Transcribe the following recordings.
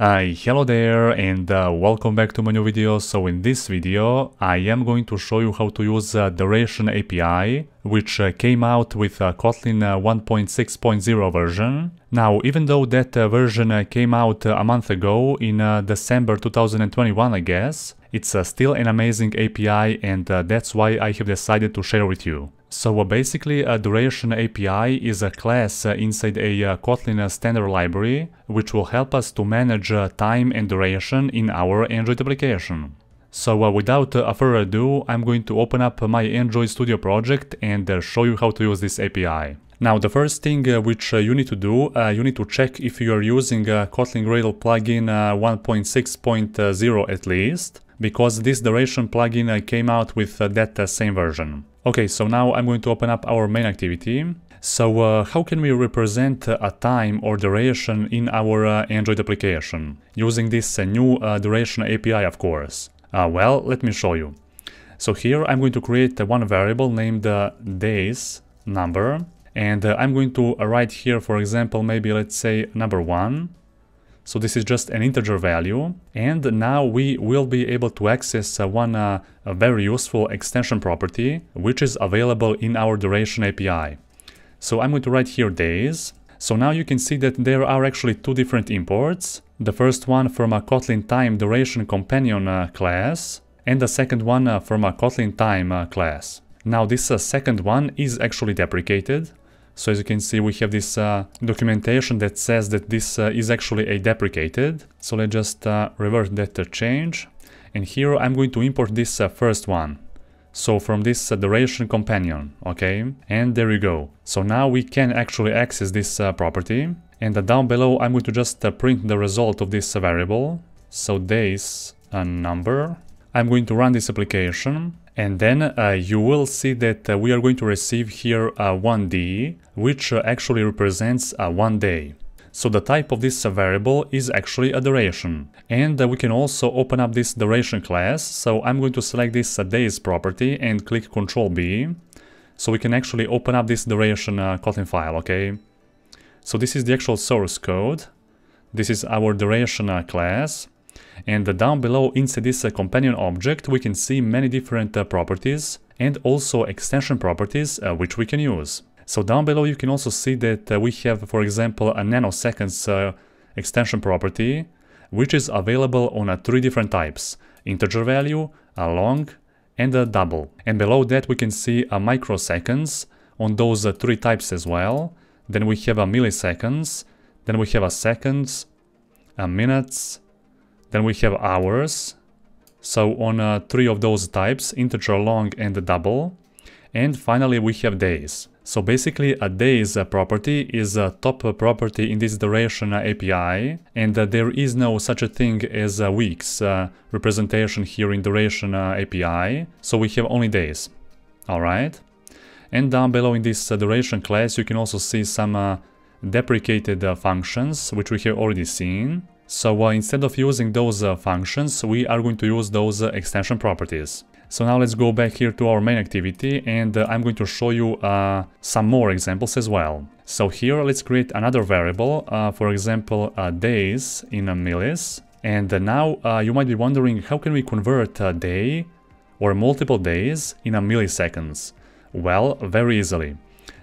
Hi, hello there and uh, welcome back to my new video. So in this video I am going to show you how to use uh, Duration API which uh, came out with uh, Kotlin 1.6.0 version. Now even though that uh, version uh, came out a month ago in December 2021 I guess, it's still an amazing API and that's why I have decided to share with you. So uh, basically a duration API is a class uh, inside a uh, Kotlin standard library which will help us to manage time and duration in our Android application. So uh, without uh, further ado, I'm going to open up my Android Studio project and uh, show you how to use this API. Now the first thing which you need to do, you need to check if you are using Kotlin Gradle plugin 1.6.0 at least, because this duration plugin came out with that same version. Okay, so now I'm going to open up our main activity. So uh, how can we represent uh, a time or duration in our uh, Android application? Using this uh, new uh, duration API, of course. Uh, well, let me show you. So here I'm going to create one variable named days number. And I'm going to write here, for example, maybe let's say number one. So this is just an integer value. And now we will be able to access uh, one uh, very useful extension property, which is available in our duration API. So I'm going to write here days. So now you can see that there are actually two different imports. The first one from a Kotlin time duration companion uh, class and the second one uh, from a Kotlin time uh, class. Now this uh, second one is actually deprecated so as you can see, we have this uh, documentation that says that this uh, is actually a deprecated. So let's just uh, revert that uh, change. And here I'm going to import this uh, first one. So from this uh, duration companion, okay? And there we go. So now we can actually access this property. And down below, I'm going to just print the result of this variable. So days number. I'm going to run this application and then uh, you will see that uh, we are going to receive here uh, 1D, which uh, actually represents uh, one day. So the type of this variable is actually a duration. And we can also open up this duration class. So I'm going to select this days property and click Ctrl B. So we can actually open up this duration Kotlin file, okay? So this is the actual source code. This is our duration class. And down below inside this uh, companion object we can see many different uh, properties and also extension properties uh, which we can use. So down below you can also see that we have for example a nanoseconds extension property which is available on three different types integer value, a long and a double. And below that we can see a microseconds on those three types as well. Then we have a milliseconds, then we have a seconds, a minutes, then we have hours. So on uh, three of those types, integer, long and double. And finally we have days. So basically a days uh, property is a top uh, property in this duration uh, API and uh, there is no such a thing as a weeks uh, representation here in duration API, so we have only days. Alright. And down below in this duration class you can also see some deprecated functions which we have already seen. So uh, instead of using those uh, functions, we are going to use those uh, extension properties. So now let's go back here to our main activity and uh, I'm going to show you uh, some more examples as well. So here let's create another variable, uh, for example days in a millis. And now you might be wondering how can we convert a day or multiple days in a milliseconds? Well, very easily.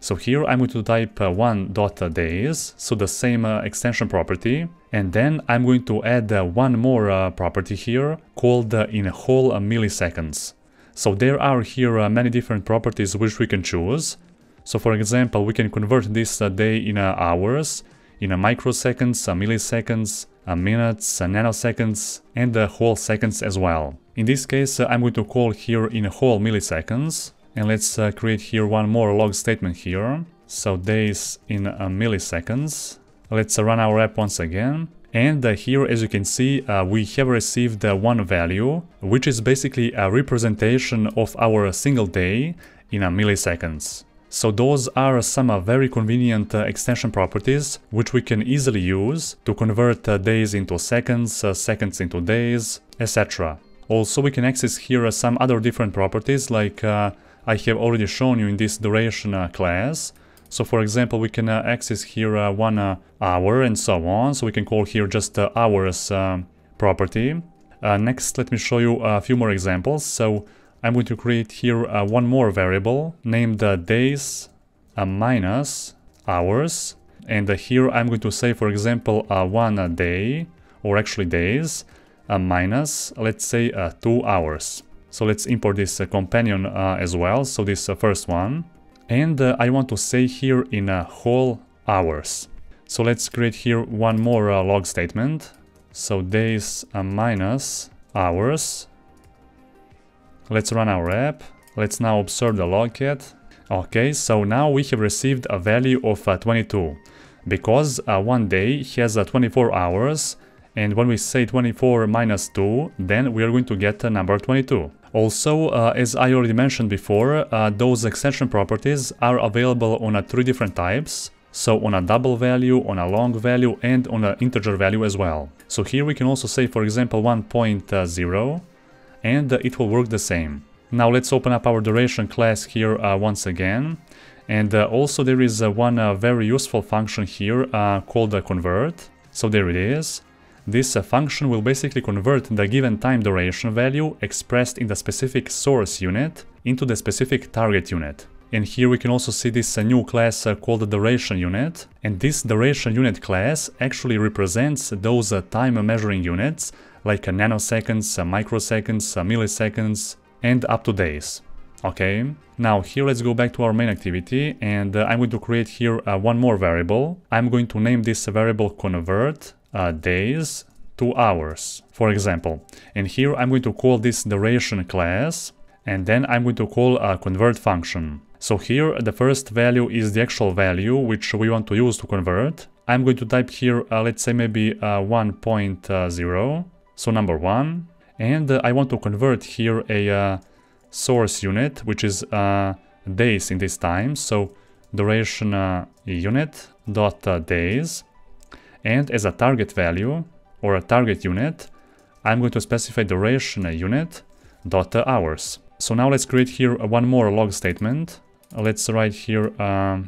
So here I'm going to type uh, one dot days, so the same extension property, and then I'm going to add uh, one more uh, property here called uh, in whole milliseconds. So there are here many different properties which we can choose. So for example, we can convert this day in hours, in a microseconds, milliseconds, a minutes, nanoseconds, and whole seconds as well. In this case, I'm going to call here in a whole milliseconds, and let's create here one more log statement here. So days in milliseconds. Let's uh, run our app once again. And uh, here, as you can see, uh, we have received uh, one value, which is basically a representation of our single day in a milliseconds. So those are some very convenient extension properties which we can easily use to convert days into seconds, seconds into days, etc. Also we can access here some other different properties like I have already shown you in this duration uh, class. So for example, we can uh, access here uh, one uh, hour and so on. So we can call here just uh, hours uh, property. Uh, next, let me show you a few more examples. So I'm going to create here one more variable named days minus hours. And here I'm going to say, for example, one day or actually days minus, let's say, two hours. So let's import this companion as well. So this first one and uh, I want to say here in uh, whole hours. So let's create here one more uh, log statement. So days uh, minus hours. Let's run our app. Let's now observe the logcat. Okay, so now we have received a value of uh, 22 because one day has 24 hours and when we say 24 minus 2 then we are going to get a number 22. Also, uh, as I already mentioned before, uh, those extension properties are available on a three different types. So on a double value, on a long value and on an integer value as well. So here we can also say for example 1.0 and uh, it will work the same. Now let's open up our duration class here uh, once again. And uh, also there is uh, one very useful function here called convert. So there it is. This uh, function will basically convert the given time duration value expressed in the specific source unit into the specific target unit. And here we can also see this uh, new class uh, called duration unit. And this duration unit class actually represents those time measuring units like nanoseconds, microseconds, milliseconds, and up to days. Okay, now here let's go back to our main activity and I'm going to create here one more variable. I'm going to name this variable convert uh, days to hours, for example. And here I'm going to call this duration class, and then I'm going to call a convert function. So here the first value is the actual value which we want to use to convert. I'm going to type here, uh, let's say maybe uh, 1.0, so number 1. And uh, I want to convert here a uh, source unit, which is uh, days in this time. So duration uh, unit dot days and as a target value or a target unit, I'm going to specify duration unit dot hours. So now let's create here one more log statement. Let's write here uh,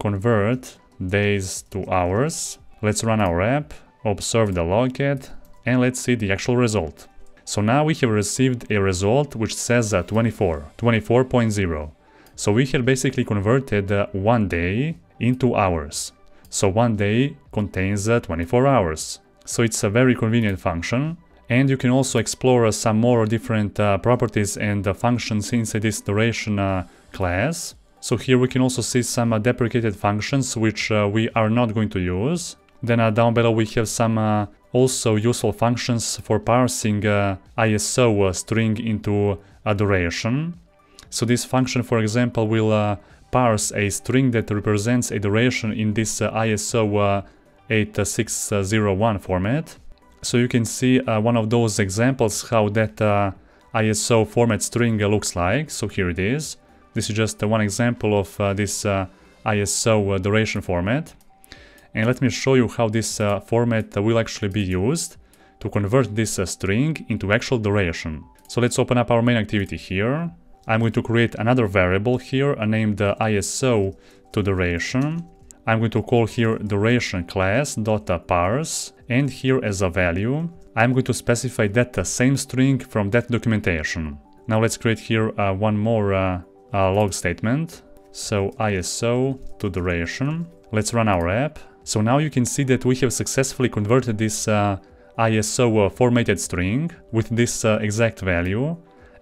convert days to hours. Let's run our app, observe the logcat, and let's see the actual result. So now we have received a result which says uh, 24, 24.0. So we have basically converted uh, one day into hours. So one day contains uh, 24 hours. So it's a very convenient function. And you can also explore uh, some more different uh, properties and uh, functions inside this duration uh, class. So here we can also see some uh, deprecated functions which we are not going to use. Then down below we have some also useful functions for parsing ISO string into a duration. So this function, for example, will parse a string that represents a duration in this uh, ISO uh, 8601 format. So you can see uh, one of those examples how that ISO format string looks like. So here it is. This is just one example of this ISO duration format. And let me show you how this format will actually be used to convert this string into actual duration. So let's open up our main activity here. I'm going to create another variable here named ISO to duration. I'm going to call here duration class dot parse and here as a value I'm going to specify that same string from that documentation. Now let's create here uh, one more uh, uh, log statement. So ISO to duration. Let's run our app. So now you can see that we have successfully converted this uh, ISO uh, formatted string with this uh, exact value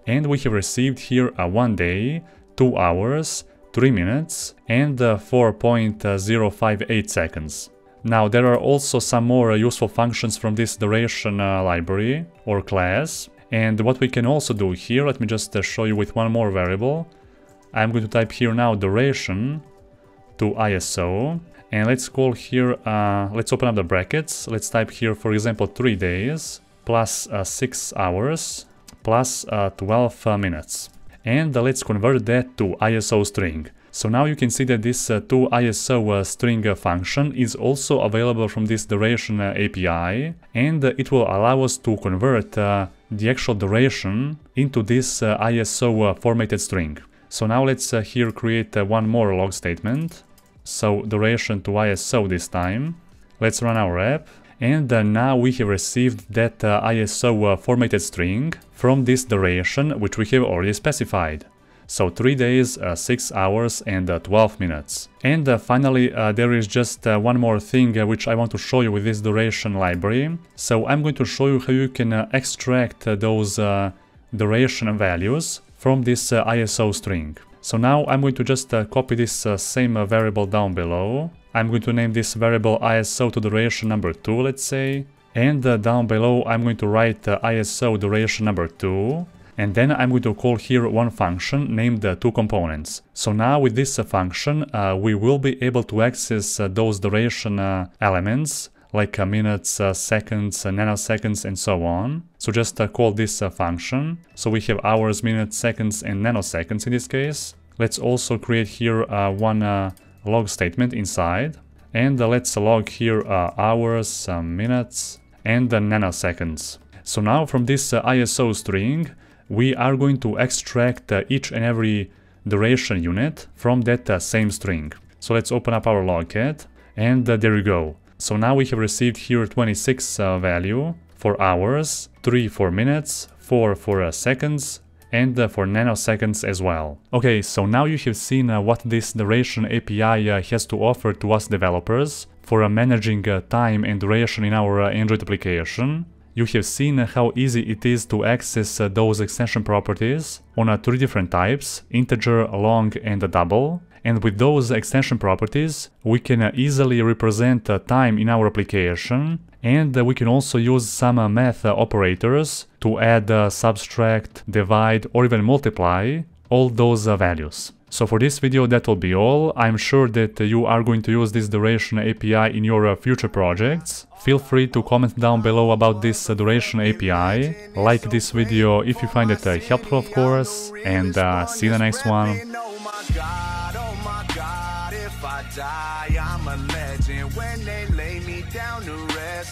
and we have received here a 1 day, 2 hours, 3 minutes and 4.058 seconds. Now there are also some more useful functions from this duration uh, library or class and what we can also do here, let me just uh, show you with one more variable. I'm going to type here now duration to ISO and let's call here, uh, let's open up the brackets, let's type here for example 3 days plus uh, 6 hours plus, uh, 12 uh, minutes. And uh, let's convert that to ISO string. So now you can see that this uh, to ISO uh, string uh, function is also available from this duration API and it will allow us to convert the actual duration into this ISO formatted string. So now let's here create one more log statement. so duration to ISO this time. Let's run our app. And uh, now we have received that uh, ISO uh, formatted string from this duration which we have already specified. So 3 days, uh, 6 hours and uh, 12 minutes. And finally there is just one more thing which I want to show you with this duration library. So I'm going to show you how you can extract those duration values from this ISO string. So now I'm going to just uh, copy this uh, same uh, variable down below. I'm going to name this variable ISO to duration number 2, let's say. And uh, down below I'm going to write uh, ISO duration number 2. And then I'm going to call here one function named uh, two So now with this function we will be able to access those duration elements like uh, minutes, uh, seconds, uh, nanoseconds, and so on. So just uh, call this uh, function. So we have hours, minutes, seconds, and nanoseconds in this case. Let's also create here uh, one log statement inside. And let's log here hours, minutes, and nanoseconds. So now from this ISO string, we are going to extract each and every duration unit from that same string. So let's open up our logcat, and there you go. So now we have received here 26 uh, value for hours, 3 for minutes, 4 for uh, seconds, and uh, for nanoseconds as well. Okay, so now you have seen uh, what this duration API uh, has to offer to us developers for uh, managing time and duration in our Android application. You have seen how easy it is to access those extension properties on three different types, integer, long and double. And with those extension properties, we can uh, easily represent uh, time in our application and uh, we can also use some math operators to add, subtract, divide or even multiply all those values. So for this video that will be all. I'm sure that you are going to use this duration API in your future projects. Feel free to comment down below about this duration API. Like this video if you find it helpful of course. And uh, see you the next one. Die,